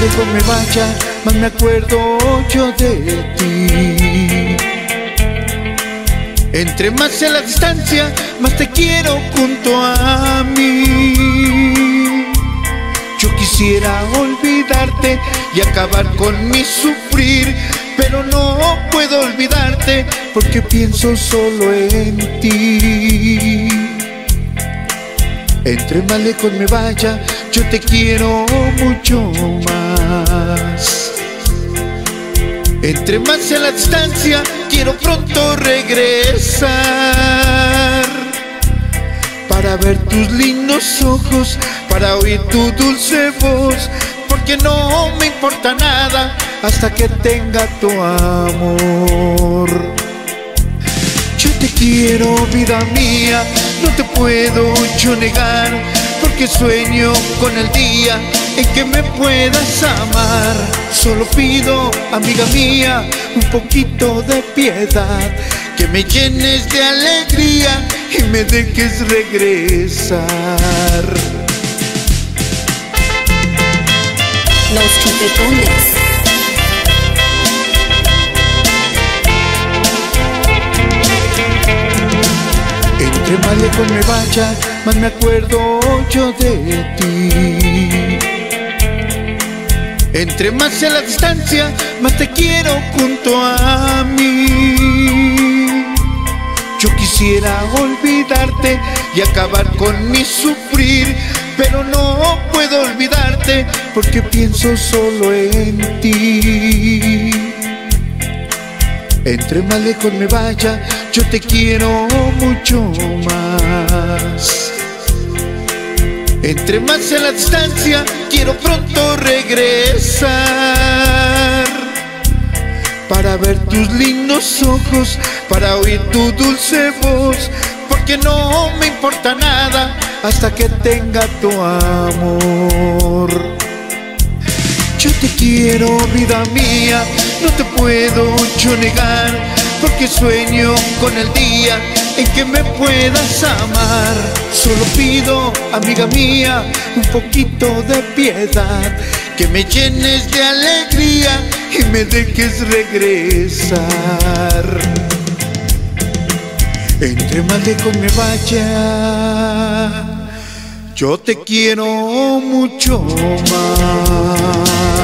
lejos me vaya, más me acuerdo yo de ti. Entre más sea la distancia, más te quiero junto a mí. Yo quisiera olvidarte y acabar con mi sufrir, pero no puedo olvidarte porque pienso solo en ti. Entre más lejos me vaya, yo te quiero mucho más. Entre más sea la distancia, quiero pronto regresar para ver tus lindos ojos, para oír tu dulce voz, porque no me importa nada hasta que tenga tu amor. Yo te quiero, vida mía, no te puedo yo negar, porque sueño con el día en que me puedas amar. Solo pido, amiga mía, un poquito de piedad, que me llenes de alegría y me dejes regresar. Los chupetones. Entre más lejos me vaya, más me acuerdo yo de ti. Entre más sea la distancia, más te quiero junto a mí. Yo quisiera olvidarte y acabar con mi sufrir, pero no puedo olvidarte porque pienso solo en ti. Entre más lejos me vaya, yo te quiero mucho más. Entre más sea la distancia, quiero pronto regresar para ver tus lindos ojos, para oír tu dulce voz, porque no me importa nada hasta que tenga tu amor. Yo te quiero, vida mía, no te puedo yo negar, porque sueño con el día en que me puedas amar. Solo pido, amiga mía, un poquito de piedad, que me llenes de alegría y me dejes regresar. Entre más lejos me vaya, yo te quiero mucho más.